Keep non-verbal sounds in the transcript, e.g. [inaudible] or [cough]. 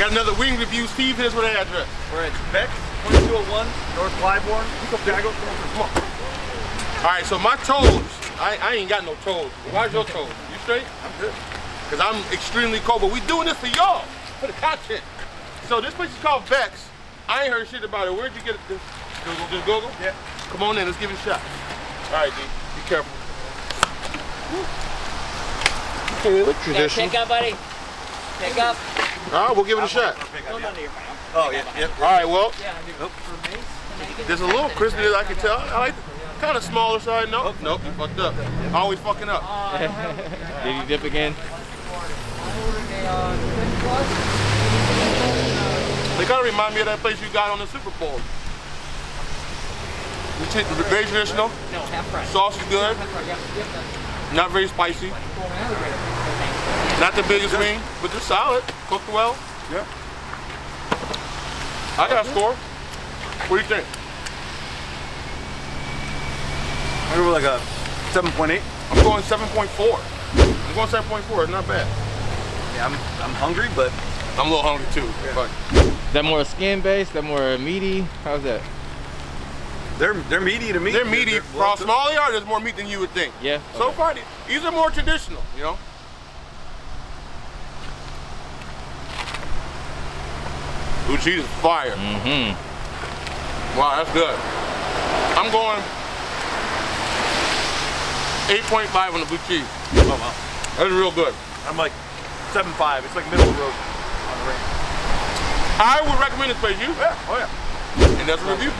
got another wing review. Steve, here's what address. We're at Beck, 2201 North Clybourne. Chicago. Come on. All right, so my toes, I, I ain't got no toes. Why's your toes? You straight? I'm good. Because I'm extremely cold, but we doing this for y'all, for the content. So this place is called Beck's. I ain't heard shit about it. Where'd you get it? This? Google, just Google? Yeah. Come on in, let's give it a shot. All right, D, be careful. Okay, look Yeah, traditional. pick up, buddy. Pick up. All right, we'll give it a shot. Hold on to your mouth. Oh, yeah, yep. All right, well, Yeah, I do. For me, can I get there's a little crispy that I can tell. I like the kind of smaller side. Nope, nope, you fucked up. Always fucking up. Uh, [laughs] Did he dip again? They kind of remind me of that place you got on the Super Bowl. It's hit- very traditional. No, half price. Sauce is good. Half price, yeah, yep, Not very spicy. That's- Not the biggest wing, but just solid. Cooked well. Yeah. I got a score. What do you think? I go like a 7.8. I'm going 7.4. I'm going 7.4. It's not bad. Yeah, I'm, I'm hungry, but I'm a little hungry too. But Is that more skin based? That more meaty? How's that? they're they're meaty to me. they're meaty. For well how cooked. small they are, there's more meat than you would think. Yeah. So Okay. far, these are more traditional, you know? Blue cheese is fire. Mm-hmm. Wow, that's good. I'm going 8.5 on the blue cheese. Oh wow. That's real good. I'm like 7.5. It's like middle of the road on the range. I would recommend this place. You? Yeah. Oh yeah. And that's a review.